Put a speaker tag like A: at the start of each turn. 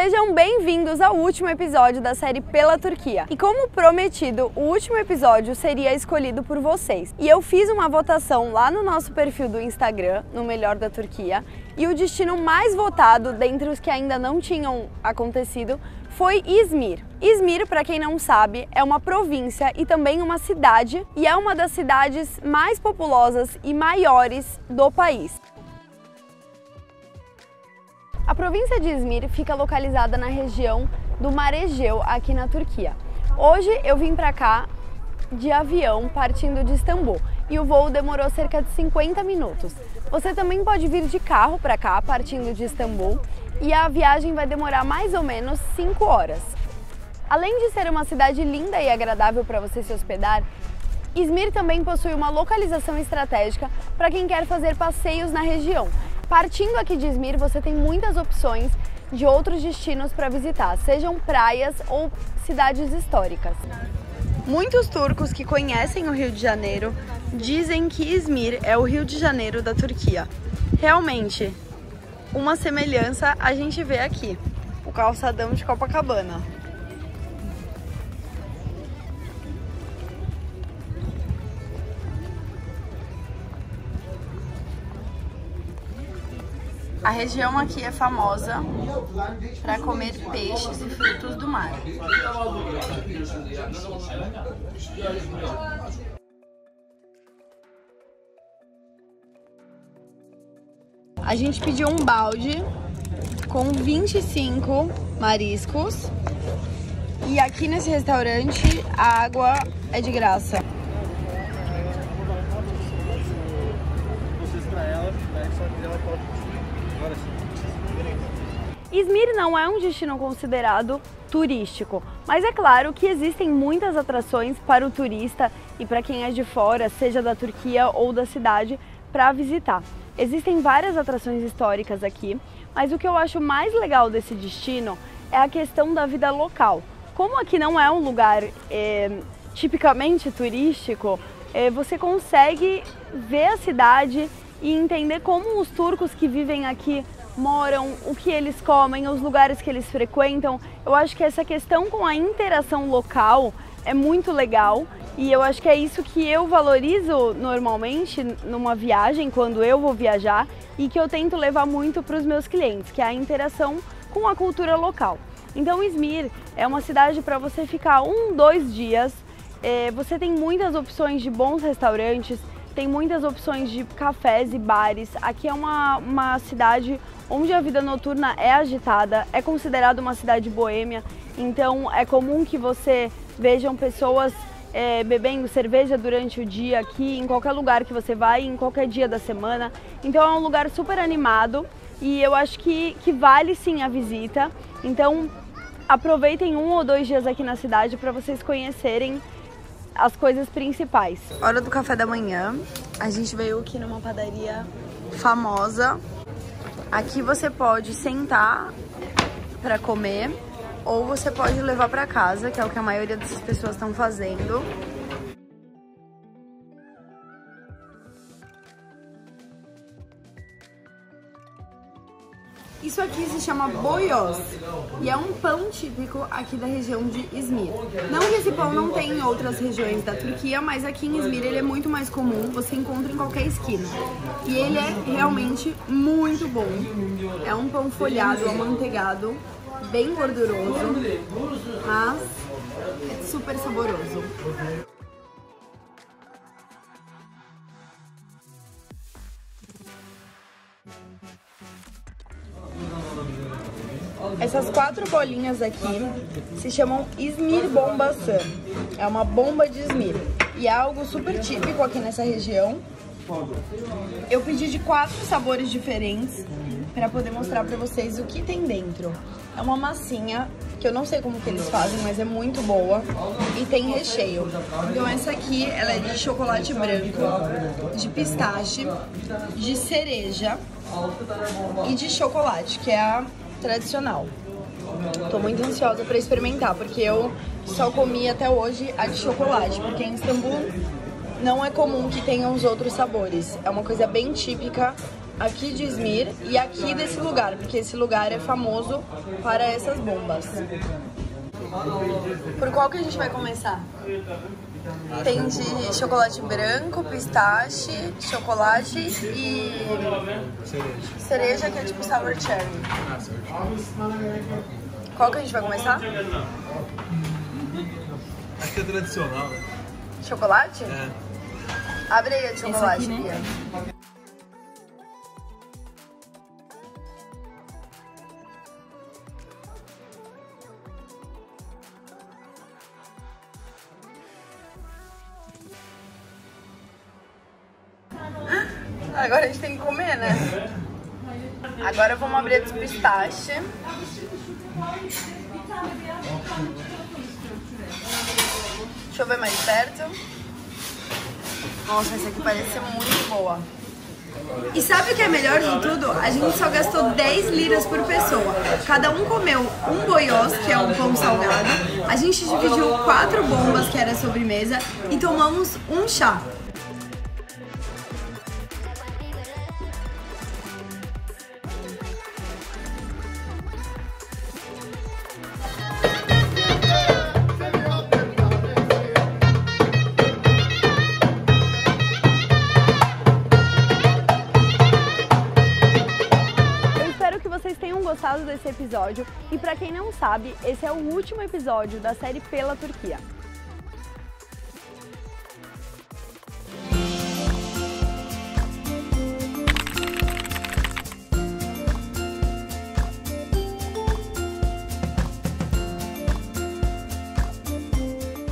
A: Sejam bem-vindos ao último episódio da série Pela Turquia. E como prometido, o último episódio seria escolhido por vocês. E eu fiz uma votação lá no nosso perfil do Instagram, no Melhor da Turquia, e o destino mais votado dentre os que ainda não tinham acontecido foi Izmir. Izmir, para quem não sabe, é uma província e também uma cidade, e é uma das cidades mais populosas e maiores do país. Província de Izmir fica localizada na região do Mar Egeu, aqui na Turquia. Hoje eu vim para cá de avião partindo de Istambul e o voo demorou cerca de 50 minutos. Você também pode vir de carro para cá partindo de Istambul e a viagem vai demorar mais ou menos 5 horas. Além de ser uma cidade linda e agradável para você se hospedar, Izmir também possui uma localização estratégica para quem quer fazer passeios na região. Partindo aqui de Izmir, você tem muitas opções de outros destinos para visitar, sejam praias ou cidades históricas. Muitos turcos que conhecem o Rio de Janeiro dizem que Izmir é o Rio de Janeiro da Turquia. Realmente, uma semelhança a gente vê aqui, o calçadão de Copacabana. A região aqui é famosa para comer peixes e frutos do mar. A gente pediu um balde com 25 mariscos e aqui nesse restaurante a água é de graça. Izmir não é um destino considerado turístico, mas é claro que existem muitas atrações para o turista e para quem é de fora, seja da Turquia ou da cidade, para visitar. Existem várias atrações históricas aqui, mas o que eu acho mais legal desse destino é a questão da vida local. Como aqui não é um lugar é, tipicamente turístico, é, você consegue ver a cidade e entender como os turcos que vivem aqui moram, o que eles comem, os lugares que eles frequentam. Eu acho que essa questão com a interação local é muito legal e eu acho que é isso que eu valorizo normalmente numa viagem, quando eu vou viajar e que eu tento levar muito para os meus clientes, que é a interação com a cultura local. Então, Izmir é uma cidade para você ficar um, dois dias. É, você tem muitas opções de bons restaurantes, tem muitas opções de cafés e bares. Aqui é uma, uma cidade onde a vida noturna é agitada, é considerada uma cidade boêmia, então é comum que você vejam pessoas é, bebendo cerveja durante o dia aqui, em qualquer lugar que você vai, em qualquer dia da semana. Então é um lugar super animado e eu acho que, que vale sim a visita. Então aproveitem um ou dois dias aqui na cidade para vocês conhecerem as coisas principais. Hora do café da manhã, a gente veio aqui numa padaria famosa. Aqui você pode sentar para comer ou você pode levar para casa, que é o que a maioria dessas pessoas estão fazendo. Isso aqui se chama boiós e é um pão típico aqui da região de Izmir. Não que esse pão não tem em outras regiões da Turquia, mas aqui em Izmir ele é muito mais comum, você encontra em qualquer esquina. E ele é realmente muito bom. É um pão folhado, amanteigado, bem gorduroso, mas super saboroso. Essas quatro bolinhas aqui se chamam Izmir Bombaçã. É uma bomba de Izmir. E é algo super típico aqui nessa região. Eu pedi de quatro sabores diferentes para poder mostrar para vocês o que tem dentro. É uma massinha que eu não sei como que eles fazem, mas é muito boa e tem recheio. Então essa aqui, ela é de chocolate branco, de pistache, de cereja e de chocolate, que é a tradicional. Tô muito ansiosa para experimentar, porque eu só comi até hoje a de chocolate, porque em Istambul não é comum que tenham os outros sabores. É uma coisa bem típica aqui de Izmir e aqui desse lugar, porque esse lugar é famoso para essas bombas. Por qual que a gente vai começar? Tem de chocolate branco, pistache, chocolate e
B: Cereja.
A: cereja, que é tipo sour cherry. Qual que a gente vai começar?
B: Acho que é tradicional, né?
A: Chocolate?
B: É.
A: Abre aí a de chocolate,
C: aqui, né?
A: Bia. Agora a gente tem que comer, né? Agora vamos abrir a de pistache. Deixa eu ver mais perto. Nossa, essa aqui parece muito boa. E sabe o que é melhor de tudo? A gente só gastou 10 liras por pessoa. Cada um comeu um boiós, que é um pão salgado. A gente dividiu quatro bombas, que era sobremesa, e tomamos um chá. Gostado desse episódio e para quem não sabe, esse é o último episódio da série Pela Turquia.